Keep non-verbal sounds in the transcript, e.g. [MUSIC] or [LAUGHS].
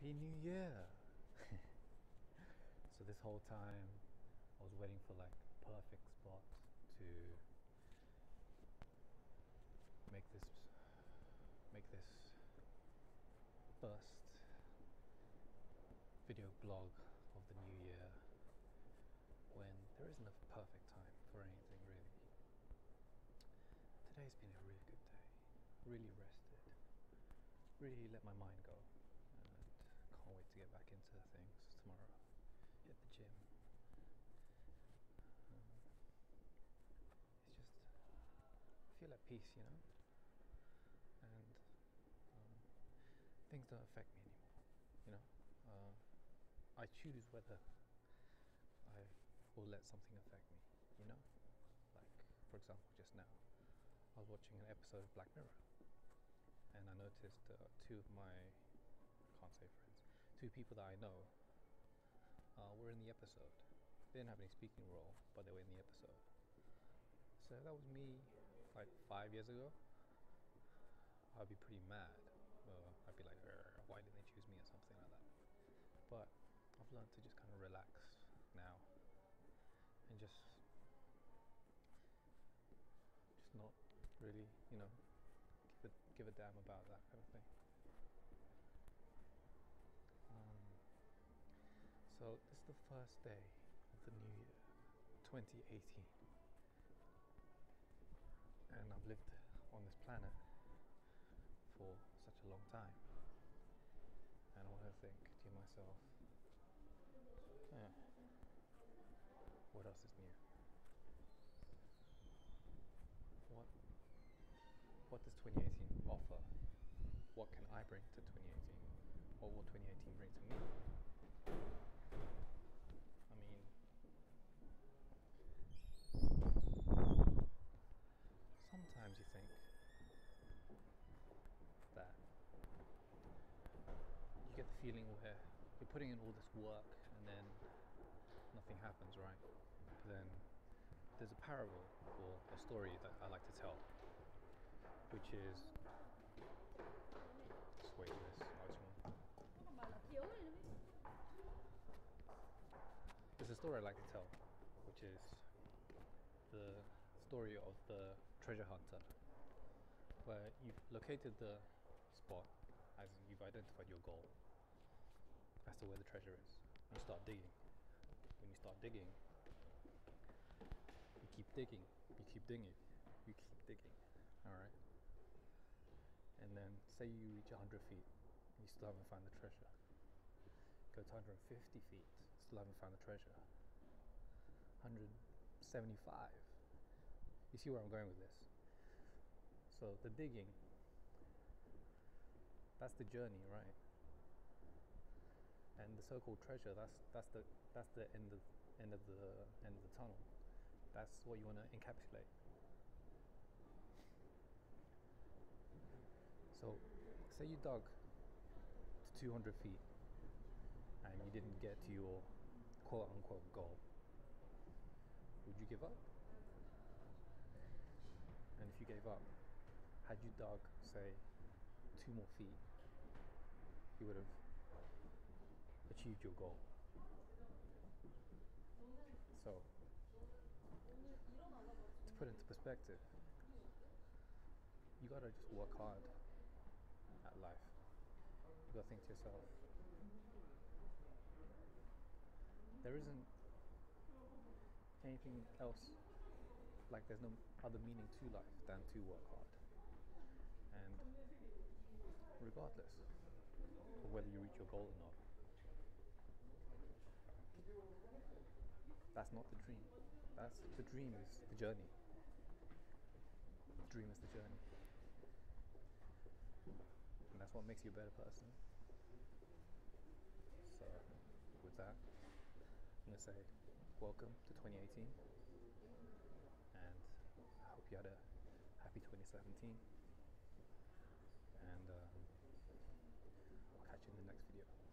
Happy New Year! [LAUGHS] so this whole time I was waiting for like perfect spot to make this make this first video blog of the new year when there isn't a perfect time for anything really. Today's been a really good day. Really rested. Really let my mind go. And can't wait to get back into things tomorrow. Hit the gym. Um, it's just, I feel at peace, you know? And um, things don't affect me anymore, you know? Uh, I choose whether I will let something affect me, you know? Like, for example, just now, I was watching an episode of Black Mirror, and I noticed uh, two of my, I can't say friends, two people that I know uh, were in the episode. They didn't have any speaking role, but they were in the episode. So that was me like five years ago, I'd be pretty mad. Uh, I'd be like, why didn't they choose me or something like that. But I've learned to just kind of relax now and just just not really, you know, give a give a damn about that kind of thing. This is the first day of the new year, 2018, and I've lived on this planet for such a long time, and I want to think to myself, eh, what else is new? What what does 2018 offer? What can I bring to 2018? What will 2018 bring to me? I mean, sometimes you think that you get the feeling where you're putting in all this work and then nothing happens, right? But then there's a parable or a story that I like to tell, which is. Just wait for this. There's a story I like to tell, which is the story of the treasure hunter, where you've located the spot as you've identified your goal as to where the treasure is. You start digging. When you start digging, you keep digging, you keep digging, you keep digging. All right. And then say you reach 100 feet, you still haven't found the treasure. Go to 150 feet, still haven't found the treasure. 175. You see where I'm going with this? So the digging, that's the journey, right? And the so-called treasure, that's that's the that's the end of end of the end of the tunnel. That's what you want to encapsulate. So, say you dug to 200 feet and you didn't get to your quote unquote goal. Would you give up? And if you gave up, had you dug, say, two more feet, you would have achieved your goal. So, to put into perspective, you gotta just work hard at life. You gotta think to yourself, there isn't anything else, like there's no other meaning to life than to work hard. And regardless of whether you reach your goal or not, that's not the dream. That's the dream is the journey. The dream is the journey. And that's what makes you a better person. So with that, I'm gonna say welcome to 2018 and I hope you had a happy 2017 and um, I'll catch you in the next video.